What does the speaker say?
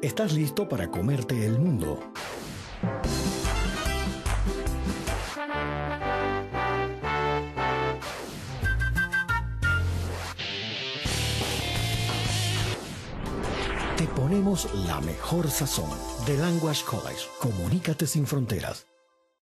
¿Estás listo para comerte el mundo? Te ponemos la mejor sazón. The Language College. Comunícate sin fronteras.